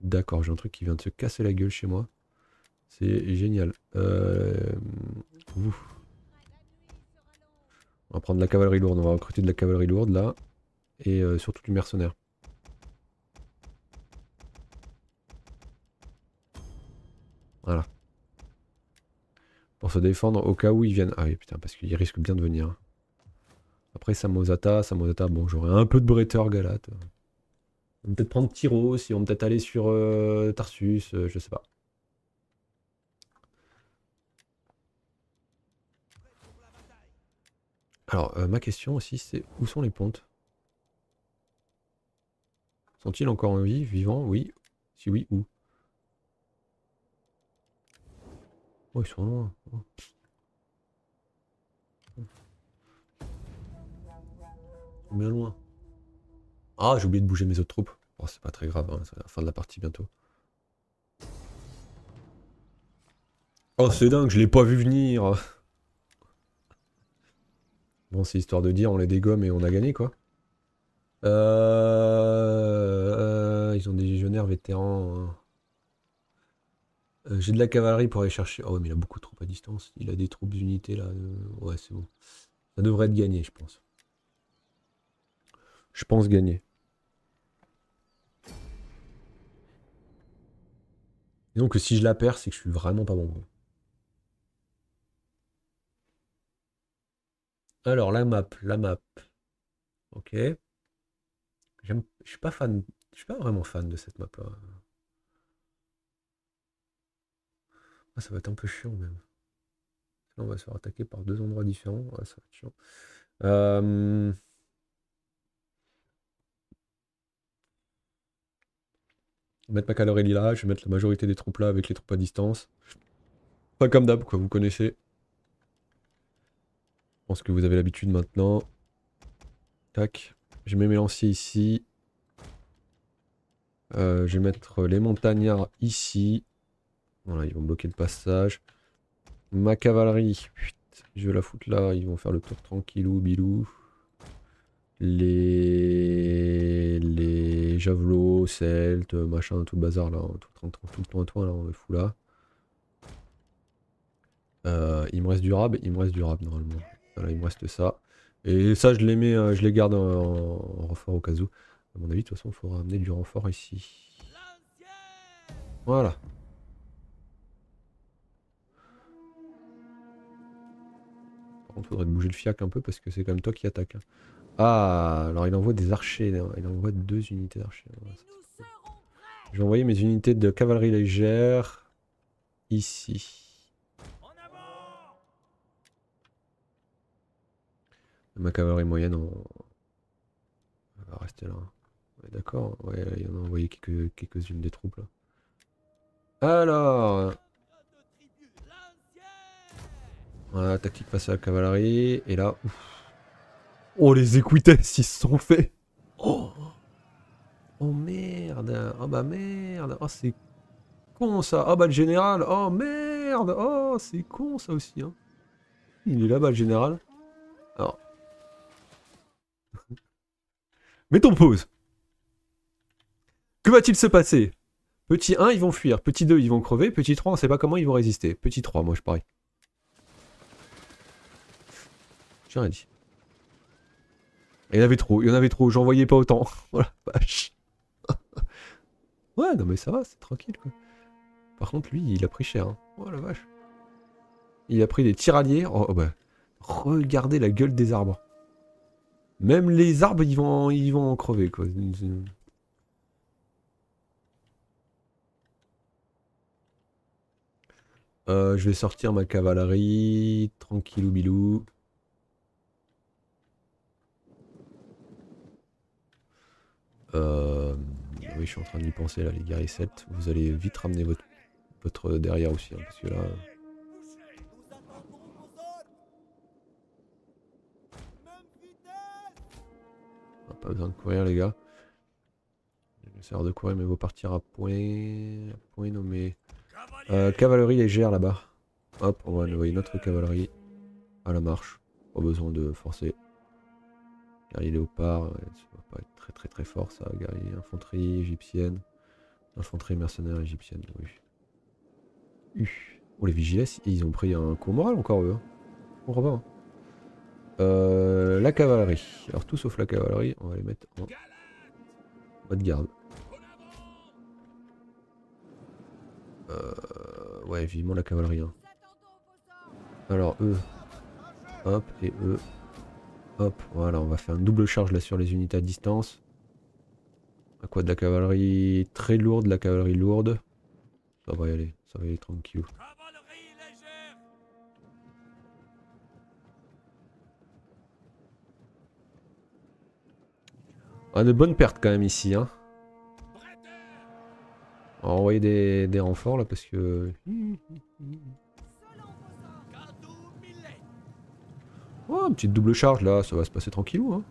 D'accord, j'ai un truc qui vient de se casser la gueule chez moi. C'est génial. Euh... On va prendre de la cavalerie lourde, on va recruter de la cavalerie lourde là. Et euh, surtout du mercenaire. Voilà. Pour se défendre au cas où ils viennent. Ah oui, putain, parce qu'ils risquent bien de venir. Après Samosata, Samosata, bon j'aurais un peu de bretteur galate. On va peut-être prendre Tyros, ils vont peut-être aller sur euh, Tarsus, euh, je sais pas. Alors euh, ma question aussi c'est où sont les pontes? Sont-ils encore en vie, vivants? Oui. Si oui, où? Oh ils sont loin. Oh. Ils sont bien loin. Ah, j'ai oublié de bouger mes autres troupes. Oh, c'est pas très grave, hein, c'est la fin de la partie bientôt. Oh, c'est dingue, je l'ai pas vu venir. Bon, c'est histoire de dire, on les dégomme et on a gagné, quoi. Euh... euh, Ils ont des légionnaires vétérans. hein. Euh, J'ai de la cavalerie pour aller chercher. Oh, mais il a beaucoup de troupes à distance. Il a des troupes d'unité, là. Ouais, c'est bon. Ça devrait être gagné, je pense. Je pense gagner. Disons que si je la perds, c'est que je suis vraiment pas bon. Alors, la map, la map. Ok. Je suis pas fan, je suis pas vraiment fan de cette map là. Ah, ça va être un peu chiant même. Là, on va se faire attaquer par deux endroits différents. Ouais, ça va être chiant. Euh, vais mettre ma cavalerie là, je vais mettre la majorité des troupes là avec les troupes à distance. Pas comme d'hab, quoi, vous connaissez. Je pense que vous avez l'habitude maintenant. Tac. Je mets mes lanciers ici. Euh, je vais mettre les montagnards ici. Voilà, ils vont bloquer le passage. Ma cavalerie, je vais la foutre là. Ils vont faire le tour tranquillou, bilou. Les, javelots, celtes, machin, tout bazar là, tout, tout, tout, tout le tointouin là, on le fout là. Euh, il me reste du rab, il me reste du rab normalement. Voilà, il me reste ça. Et ça, je les mets, euh, je les garde en, en renfort au cas où. À mon avis, de toute façon, il faudra amener du renfort ici. Voilà. Par contre, faudrait bouger le fiac un peu parce que c'est quand même toi qui attaque. hein. Ah, alors il envoie des archers. Il envoie deux unités d'archers. Je vais envoyer mes unités de cavalerie légère ici. Ma cavalerie moyenne en... elle va rester là. Ouais, D'accord, ouais, il en a envoyé quelques- quelques-unes des troupes là. Alors, voilà, tactique face à la cavalerie. Et là, ouf. Oh, les équites, ils se sont fait. Oh, oh merde. Oh bah merde. Oh, c'est con ça. Oh bah le général. Oh merde. Oh, c'est con ça aussi. Hein. Il est là-bas le général. Alors. Mettons pause. Que va-t-il se passer? Petit 1, ils vont fuir. Petit 2, ils vont crever. Petit 3, on sait pas comment ils vont résister. Petit 3, moi je parie. J'ai rien dit. Il y en avait trop, il y en avait trop, j'en voyais pas autant. Voilà, vache. Ouais, non mais ça va, c'est tranquille. Par contre, lui, il a pris cher. Hein. Oh la vache. Il a pris des tiraliers. Oh, oh, bah. Regardez la gueule des arbres. Même les arbres, ils vont, ils vont en crever. Euh, je vais sortir ma cavalerie. Tranquillou bilou. Euh, oui, je suis en train d'y penser là, les guerriers 7. Vous allez vite ramener votre, votre derrière aussi, hein, parce que là. A pas besoin de courir, les gars. Ça de courir, mais vous partir à point, à point nommé. Euh, cavalerie légère là-bas. Hop, on va envoyer notre cavalerie à la marche. Pas besoin de forcer. Guerrier léopard, ça va pas être très très très fort ça. Guerrier infanterie égyptienne. Infanterie mercenaire égyptienne, oui. Oh les vigiles, ils ont pris un coup moral encore eux. Hein. Hein. Euh, la cavalerie. Alors tout sauf la cavalerie, on va les mettre en mode garde. Euh, ouais, vivement la cavalerie. Hein. Alors eux. Hop, et eux. Hop, voilà, on va faire une double charge là sur les unités à distance. À quoi de la cavalerie très lourde, de la cavalerie lourde. Ça va y aller, ça va y aller tranquille. On a de bonnes pertes quand même ici. Hein. On va envoyer des, des renforts là parce que... Oh, petite double charge là, ça va se passer tranquillou. Hein.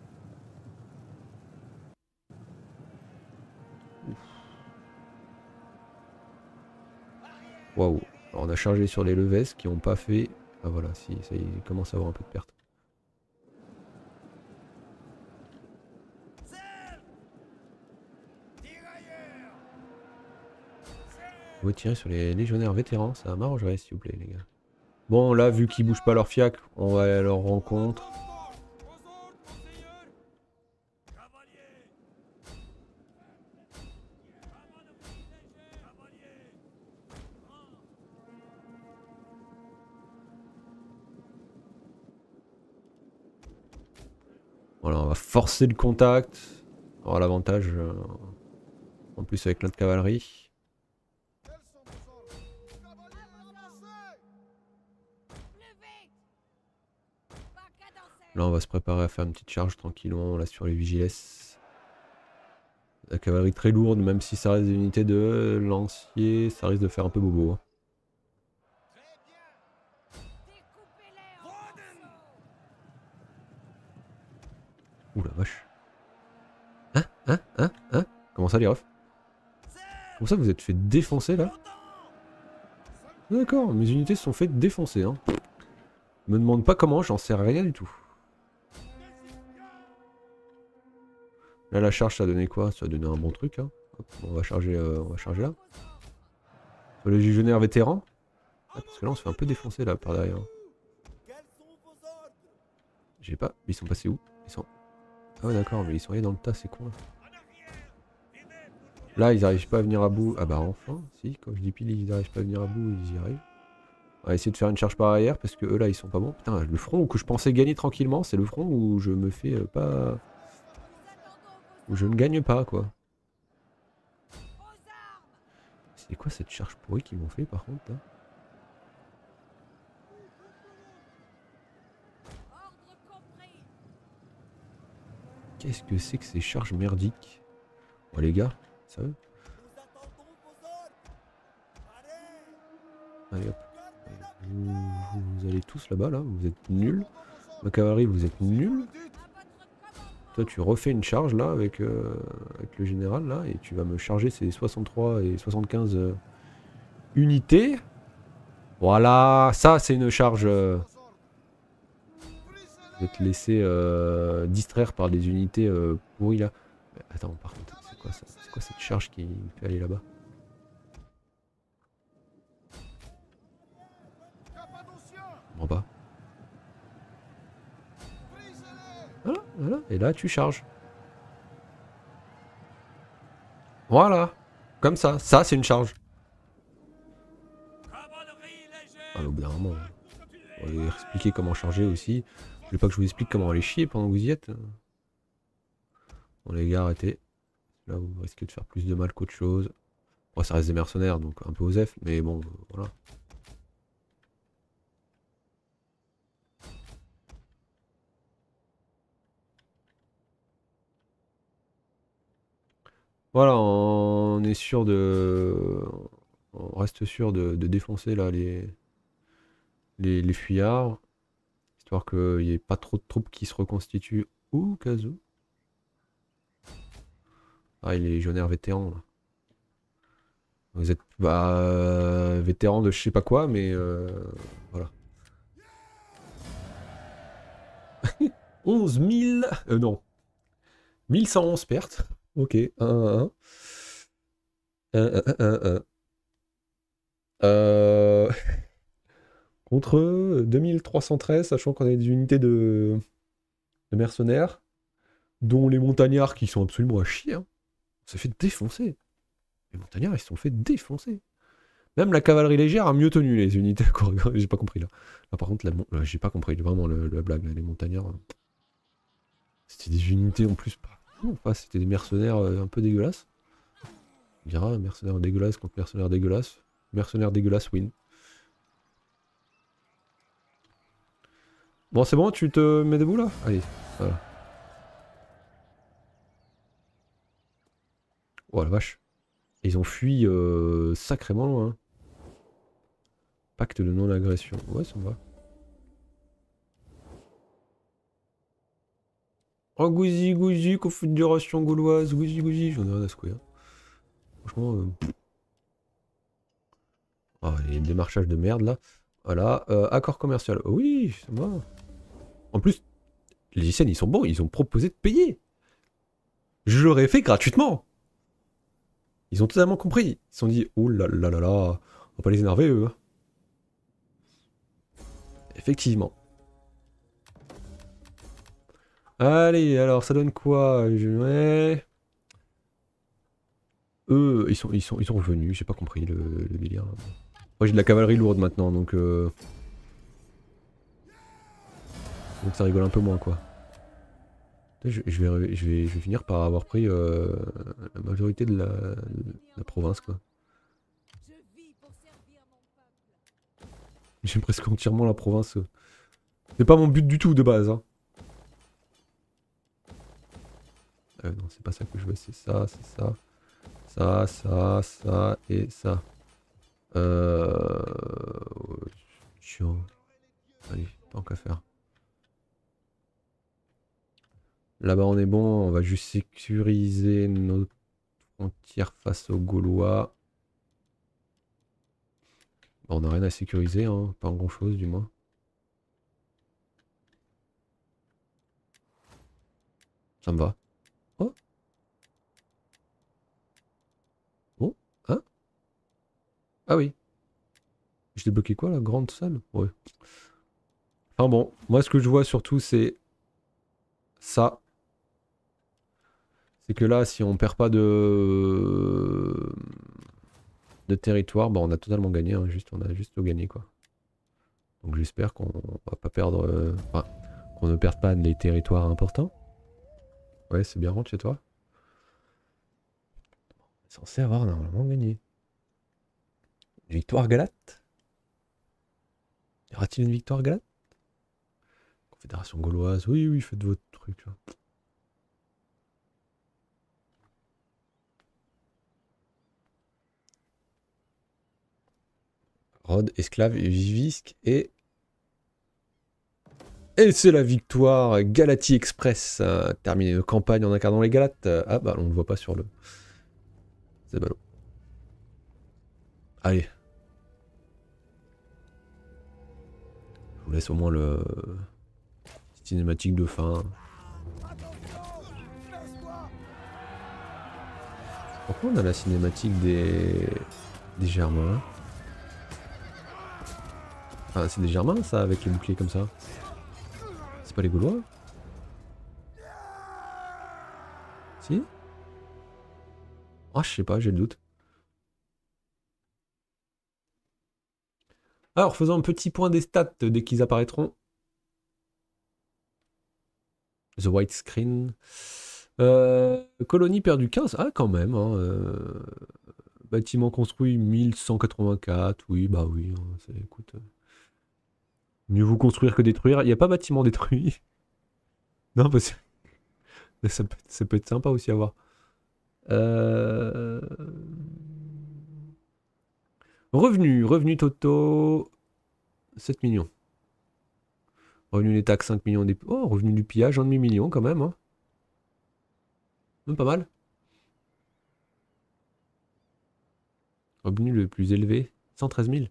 Waouh. On a chargé sur les leves qui ont pas fait... Ah voilà, si, ça y commence à avoir un peu de perte. Vous tirez sur les légionnaires vétérans, ça m'arrangerait s'il vous plaît les gars. Bon, là, vu qu'ils bougent pas leur fiac, on va aller à leur rencontre. Voilà, on va forcer le contact. On aura l'avantage euh, en plus avec notre cavalerie. Là, on va se préparer à faire une petite charge tranquillement là sur les vigiles. La cavalerie très lourde, même si ça reste des unités de lancier, ça risque de faire un peu bobo. Hein. Ouh la vache. Hein Hein Hein Hein? Comment ça les refs? Comment ça vous êtes fait défoncer là? D'accord, mes unités sont fait défoncer. Hein. Me demande pas comment, j'en sais rien du tout. Là, la charge, ça a donné quoi? Ça a donné un bon truc. Hein. on, va charger, euh, on va charger là. le légionnaire vétéran. Ah, parce que là, on se fait un peu défoncer là par derrière. J'ai pas. Ils sont passés où? Ils sont. Ah ouais, d'accord, mais ils sont allés dans le tas, c'est con là. Là, ils arrivent pas à venir à bout. Ah bah enfin, si, quand je dis pile, ils arrivent pas à venir à bout, ils y arrivent. On va essayer de faire une charge par arrière parce que eux là, ils sont pas bons. Putain, le front que je pensais gagner tranquillement, c'est le front où je me fais euh, pas je ne gagne pas, quoi. C'est quoi cette charge pourrie qu'ils m'ont fait, par contre, Qu'est-ce que c'est que ces charges merdiques? Oh les gars, ça veut Allez hop. Vous, vous allez tous là-bas, là. Vous êtes nuls. Ma cavalerie, vous êtes nuls. Tu refais une charge là avec, euh, avec le général là et tu vas me charger ces 63 et 75 euh, unités. Voilà, ça c'est une charge. Euh, je vais te laisser distraire par des unités pourries là. attends, par contre, c'est quoi ça? C'est quoi cette charge qui me fait aller là-bas? Bon pas. Voilà. Et là, tu charges. Voilà. Comme ça. Ça, c'est une charge. Ah, au bout d'un moment, on va expliquer comment charger aussi. Je voulais pas que je vous explique comment aller chier pendant que vous y êtes. Bon les gars, arrêtez. Là, vous risquez de faire plus de mal qu'autre chose. Bon, ça reste des mercenaires, donc un peu osef, mais bon, voilà. Voilà, on est sûr de... On reste sûr de, défoncer là les, les, les fuyards. Histoire qu'il n'y ait pas trop de troupes qui se reconstituent. Ouh, Kazoo. Ah, il est légionnaire vétéran là. Vous êtes bah, vétéran de je sais pas quoi, mais euh, voilà. 11 000... Euh, non. 1111 pertes. Ok, 1, 1, 1. 1, 1, 1, 1. Euh... Contre 2313, sachant qu'on a des unités de, de mercenaires, dont les montagnards qui sont absolument à chier. Hein. On s'est fait défoncer. Les montagnards, ils se sont fait défoncer. Même la cavalerie légère a mieux tenu les unités. j'ai pas compris là. Là par contre, la, j'ai pas compris vraiment la blague. Là, les montagnards, euh, c'était des unités en plus pas C'était des mercenaires euh, un peu dégueulasses. On dira mercenaires dégueulasses contre mercenaires dégueulasses. Mercenaires dégueulasses win. Bon, c'est bon, tu te mets debout là? Allez, voilà. Oh la vache. Ils ont fui euh, sacrément loin. Pacte de non-agression. Ouais, ça me va. Oh, gouzi, gouzi, confédération gauloise, gouzi, gouzi, j'en ai rien à secouer. Hein. Franchement. Euh... Oh, les démarchages de merde là. Voilà, euh, accord commercial. oui, ça va. En plus, les lycéens, ils sont bons, ils ont proposé de payer. Je l'aurais fait gratuitement. Ils ont totalement compris. Ils se sont dit, oh là là là là, on va pas les énerver eux. Hein. Effectivement. Allez, alors ça donne quoi. Eux, ils sont, ils sont, ils sont revenus, j'ai pas compris le, délire. Moi j'ai de la cavalerie lourde maintenant, donc... Euh... Donc ça rigole un peu moins quoi. Je, vais, finir par avoir pris euh, la majorité de la, province quoi. J'ai presque entièrement la province. C'est pas mon but du tout de base. Hein. Euh, non, c'est pas ça que je veux, c'est ça, c'est ça. Ça, ça, ça et ça. Euh... Chiant. Allez, tant qu'à faire. Là-bas, on est bon. On va juste sécuriser nos frontières face aux Gaulois. on n'a rien à sécuriser, hein. pas grand-chose du moins. Ça me va. Oh Oh Hein Ah oui. J'ai débloqué quoi la grande salle? Ouais. Enfin bon, moi ce que je vois surtout c'est ça c'est que là, si on perd pas de, territoire, bah on a totalement gagné. Hein, juste, on a juste gagné quoi. Donc j'espère qu'on va pas perdre, euh, enfin, qu'on ne perde pas les territoires importants. Ouais, c'est bien rentre chez toi. Censé avoir normalement gagné. Victoire galate? Y aura-t-il une victoire galate? Confédération gauloise, oui, oui, faites votre truc. Là. Rhodes, esclave, Vivisque et... Et c'est la victoire Galati Express. Euh, terminé de campagne en incarnant les Galates. Ah bah on ne le voit pas sur le... C'est ballot. Allez. Vous laisse au moins le... Cinématique de fin. Pourquoi on a la cinématique des... Des Germains? Ah, c'est des Germains ça, avec les boucliers comme ça. C'est pas les Gaulois? Si? Ah, je sais pas, j'ai le doute. Alors, faisons un petit point des stats dès qu'ils apparaîtront. The White Screen. Euh, colonie perdue 15. Ah, quand même. hein, euh, bâtiment construit 1184. Oui, bah oui. hein, écoute. euh, Mieux vous construire que détruire. Il n'y a pas bâtiment détruit. Non, parce que ça peut, ça peut être sympa aussi à voir. Revenus, revenus totaux 7 millions. Revenus des taxes 5 millions. Des... Oh, revenus du pillage 1,5 million quand même. Hein. Même pas mal. Revenu le plus élevé 113 000.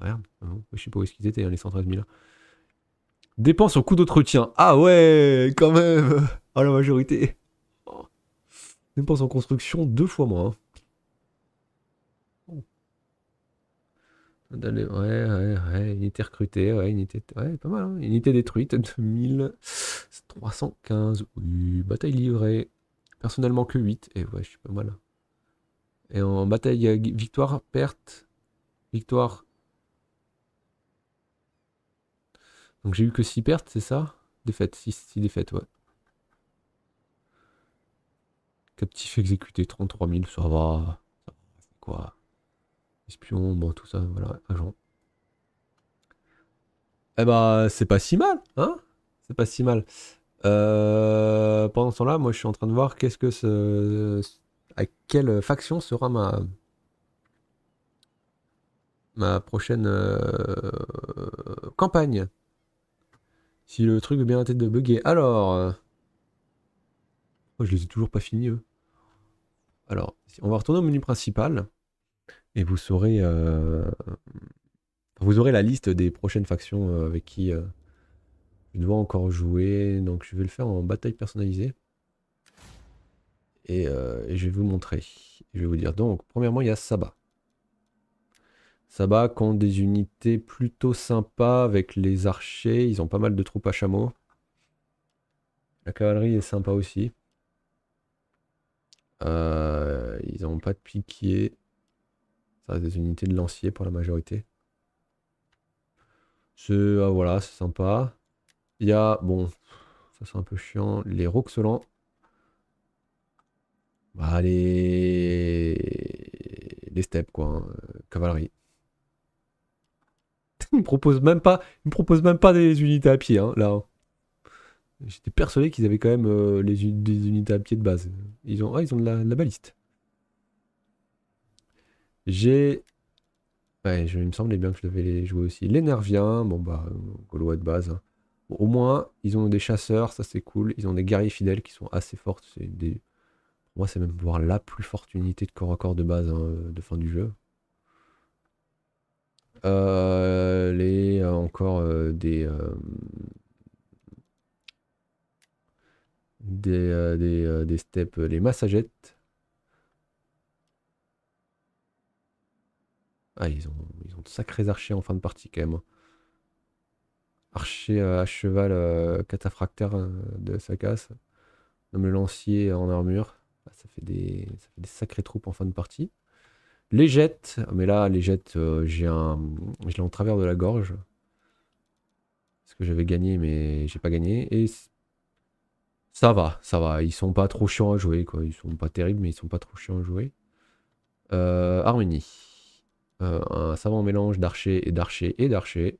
Merde, ah bon, je sais pas où est-ce qu'ils étaient hein, les 113 000. Dépenses en coût d'entretien. Ah ouais, quand même. Oh la majorité. Dépenses en construction deux fois moins. hein. Oh. D'aller- Ouais, ouais, ouais, unité recrutée, ouais, unité, ouais, pas mal, hein. Unité détruite, 2315, oui, bataille livrée, personnellement que 8, et ouais, je suis pas mal. Et en bataille, euh, victoire, perte, victoire. Donc j'ai eu que 6 pertes, c'est ça? Défaite, 6, défaites, ouais. Captif exécuté, 33 000, ça va. Ça va, c'est quoi? Espion, bon, tout ça, voilà, agent. Eh bah, c'est pas si mal, hein? C'est pas si mal. Euh, pendant ce temps-là, moi, je suis en train de voir qu'est-ce que ce... À quelle faction sera ma... Ma prochaine euh, campagne. Si le truc veut bien arrêter de bugger. Alors... euh, Oh, je les ai toujours pas finis, eux. Alors, on va retourner au menu principal. Et vous saurez... euh, Vous aurez la liste des prochaines factions euh, avec qui euh, je dois encore jouer. Donc je vais le faire en bataille personnalisée. Et, je vais vous montrer. Je vais vous dire. Donc, premièrement, il y a Saba. Saba compte des unités plutôt sympas avec les archers. Ils ont pas mal de troupes à chameau. La cavalerie est sympa aussi. Ils n'ont pas de piquier. Des unités de lanciers pour la majorité. C'est ah, voilà, c'est sympa. Il y a, bon, ça c'est un peu chiant, les Roxolans. Bah, les... les steppes, quoi. hein, Cavalerie. Ils me proposent même pas, ils proposent même pas des unités à pied, hein, là. hein. J'étais persuadé qu'ils avaient quand même euh, les, des unités à pied de base. Ils ont, ah, ils ont de la baliste. J'ai. Ouais, je- il me semblait bien que je devais les jouer aussi. Les bon bah, euh, Gaulois de base. hein. Au moins, ils ont des chasseurs, ça c'est cool. Ils ont des guerriers fidèles qui sont assez fortes. C'est des... Pour moi, c'est même voire la plus forte unité de corps à corps de base hein, de fin du jeu. Euh, les euh, encore euh, des, euh, des, euh, des, euh, des steppes, les massagettes. Ah, ils ont, de sacrés archers en fin de partie quand même. hein. Archer euh, à cheval euh, cataphractaire euh, de sa casse. Même le lancier en armure. Ah, ça, fait des, ça sacrées troupes en fin de partie. Les jets, mais là, les jets, euh, j'ai un, je l'ai en travers de la gorge. Parce que j'avais gagné, mais j'ai pas gagné. Et ça va, ça va. Ils sont pas trop chiants à jouer, quoi. Ils sont pas terribles, mais ils sont pas trop chiants à jouer. Euh, Harmonie. Euh, un savant mélange d'archer et d'archer et d'archer.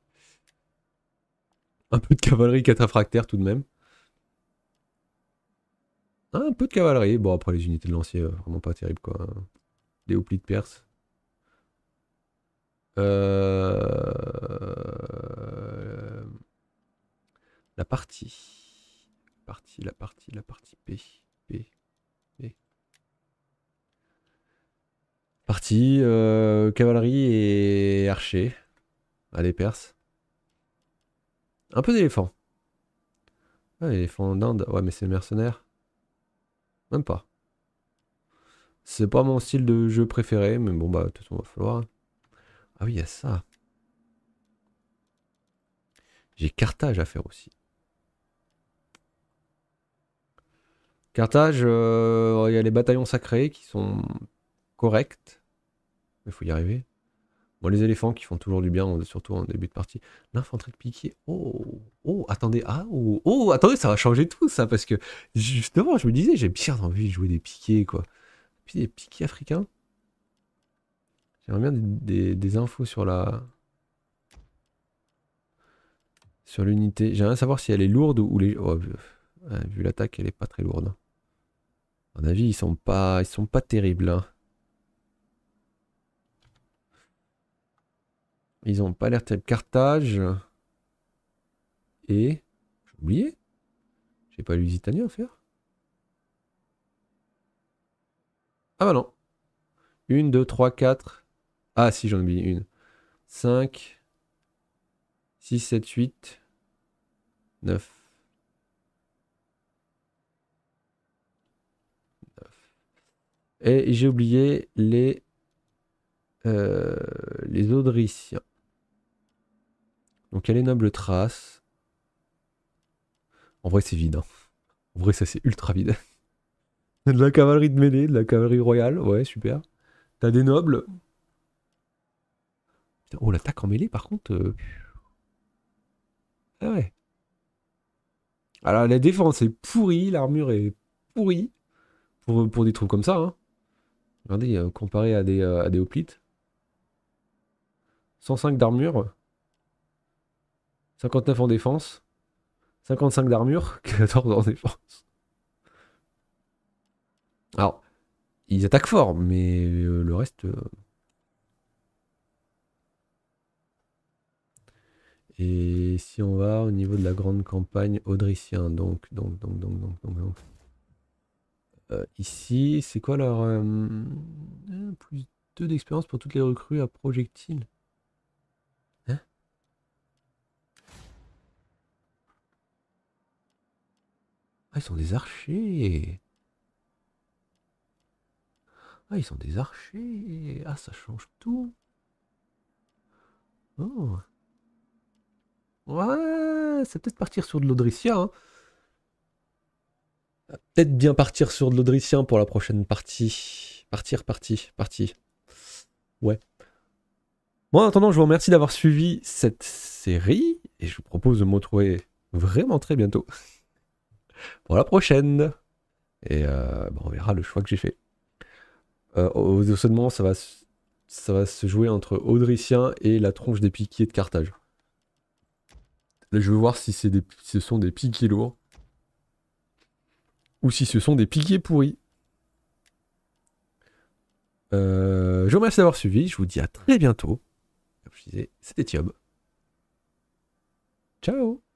Un peu de cavalerie cataphractaire tout de même. Un peu de cavalerie. Bon, après les unités de lancier, euh, vraiment pas terrible, quoi. Des hoplites perses. Euh, La partie. Partie, la partie, la partie. P. P. Partie euh, cavalerie et archer. À des perses. Un peu d'éléphant. Ah, éléphant d'Inde. Ouais, mais c'est mercenaire. Même pas. C'est pas mon style de jeu préféré, mais bon, bah, de toute façon, va falloir. Ah oui, il y a ça. J'ai Carthage à faire aussi. Carthage, euh, il y a les bataillons sacrés qui sont corrects. Il faut y arriver. Bon, les éléphants qui font toujours du bien, surtout en début de partie. L'infanterie de piqué. Oh, oh, attendez, ah, oh, oh, attendez, ça va changer tout ça, parce que justement, je me disais, j'ai bien envie de jouer des piquets, quoi. Puis des piquets africains. J'aimerais bien des, des, infos sur la. Sur l'unité. J'aimerais savoir si elle est lourde ou les. Oh, vu l'attaque, elle est pas très lourde. À mon avis, ils sont pas, ils sont pas terribles. Hein. Ils ont pas l'air tel Carthage. Et. J'ai oublié. J'ai pas Lusitanie à faire. Ah bah non. Une, deux, trois, quatre. Ah si, j'en ai oublié une. 5, 6, 7, 8, 9. Et j'ai oublié les, euh, les Audriciens. Donc il y a les nobles traces. En vrai c'est vide. Hein. En vrai ça c'est ultra vide. de la cavalerie de mêlée, de la cavalerie royale, ouais super. T'as des nobles. oh l'attaque en mêlée par contre. Euh, ah ouais. Alors la défense est pourrie, l'armure est pourrie. Pour, des trucs comme ça. Hein. Regardez, euh, comparé à des, euh, à des hoplites. 105 d'armure. 59 en défense. 55 d'armure, 14 en défense. Alors, ils attaquent fort, mais euh, le reste... Euh, Et si on va au niveau de la grande campagne Audricien, donc, donc, donc, donc, donc, donc, donc. Euh, ici, c'est quoi leur... plus 2 d'expérience pour toutes les recrues à projectiles? Ah, ils sont des archers. Ah, ils sont des archers. Ah, ça change tout. Oh. Ouais, c'est peut-être partir sur de l'Audricien. Hein. Peut-être bien partir sur de l'Audricien pour la prochaine partie. Partir, partie, partie. Ouais. Bon, en attendant, je vous remercie d'avoir suivi cette série et je vous propose de me retrouver vraiment très bientôt pour la prochaine. Et euh, on verra le choix que j'ai fait. Euh, au seulement, ça va, ça va se jouer entre Audricien et la tronche des piquiers de Carthage. Là, je veux voir si, ce sont des piquiers lourds. Ou si ce sont des piquiers pourris. Euh, je vous remercie d'avoir suivi. Je vous dis à très bientôt. Comme je disais, c'était Thiob. Ciao